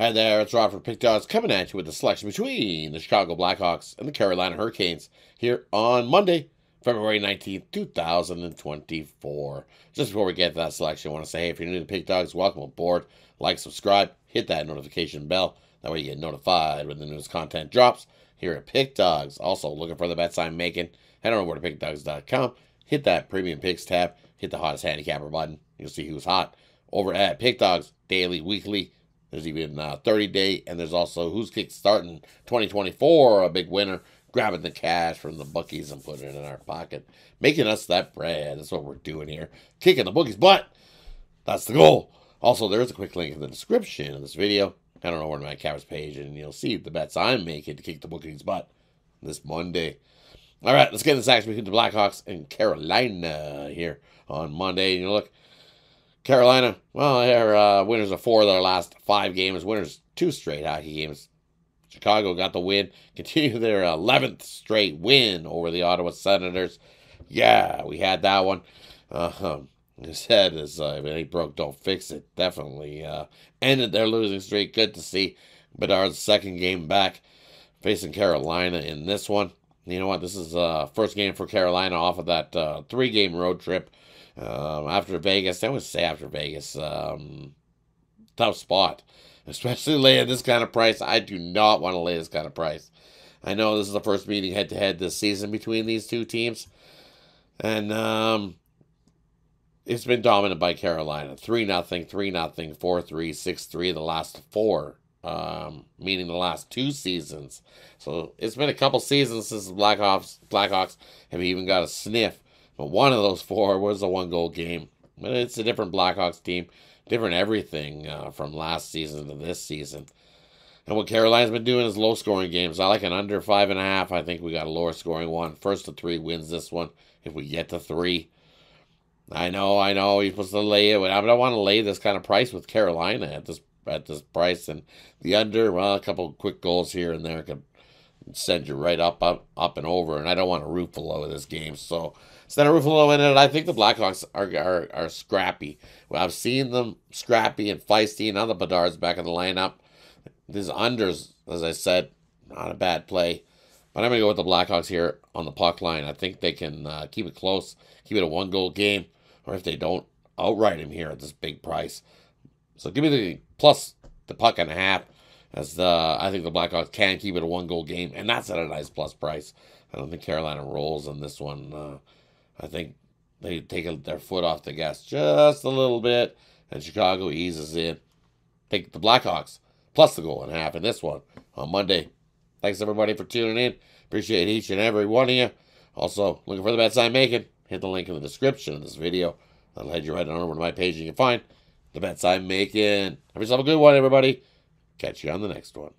And there, it's Rodd from Pick Dawgz coming at you with the selection between the Chicago Blackhawks and the Carolina Hurricanes here on Monday, February 19th, 2024. Just before we get to that selection, I want to say, hey, if you're new to Pick Dawgz, welcome aboard. Like, subscribe, hit that notification bell. That way you get notified when the newest content drops here at Pick Dawgz. Also, looking for the bets I'm making, head on over to pickdawgz.com, hit that premium picks tab, hit the hottest handicapper button. You'll see who's hot over at Pick Dawgz, daily, weekly, there's even uh, 30 day, and there's also who's kick starting 2024, a big winner, grabbing the cash from the bookies and putting it in our pocket, making us that bread. That's what we're doing here, kicking the bookies' butt. That's the goal. Also, there is a quick link in the description of this video. I don't know where my camera's page, and you'll see the bets I'm making to kick the bookies' butt this Monday. All right, let's get this action between the Blackhawks and Carolina here on Monday. And you look, Carolina, well, they're uh, winners of four of their last five games, winners two straight hockey games. Chicago got the win, continue their 11th straight win over the Ottawa Senators. Yeah, we had that one. Uh, I said, is uh, if it ain't broke, don't fix it. Definitely uh, ended their losing streak. Good to see Bedard's second game back facing Carolina in this one. You know what? This is uh first game for Carolina off of that uh, three game road trip um, after Vegas. I would say after Vegas, um, tough spot, especially laying this kind of price. I do not want to lay this kind of price. I know this is the first meeting head to head this season between these two teams, and um, it's been dominated by Carolina. 3 nothing, 3 nothing, 4 3, 6 3, the last four, um, meaning the last two seasons. So it's been a couple seasons since the Blackhawks, Blackhawks have even got a sniff. But one of those four was a one goal game. But it's a different Blackhawks team, different everything uh, from last season to this season. And what Carolina's been doing is low scoring games. I like an under five and a half. I think we got a lower scoring one. First to three wins this one. If we get to three, I know, I know, you're supposed to lay it, I don't want to lay this kind of price with Carolina at this at this price and the under. Well, a couple quick goals here and there could send you right up, up, up and over. And I don't want a root below this game, so instead of Ruffalo in it, I think the Blackhawks are, are are scrappy. Well, I've seen them scrappy and feisty, and other Bedard's back in the lineup. These unders, as I said, not a bad play. But I'm going to go with the Blackhawks here on the puck line. I think they can uh, keep it close, keep it a one goal game or if they don't outright him here at this big price. So give me the plus the puck and a half, as the I think the Blackhawks can keep it a one goal game, and that's at a nice plus price. I don't think Carolina rolls on this one. Uh, I think they take their foot off the gas just a little bit, and Chicago eases in. Take the Blackhawks plus the goal and a half in this one on Monday. Thanks everybody for tuning in. Appreciate each and every one of you. Also, looking for the bets I'm making hit the link in the description of this video. That'll head you right on over to my page you can find the bets I'm making. Have yourself a good one, everybody. Catch you on the next one.